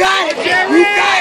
got it, Jerry. You got it.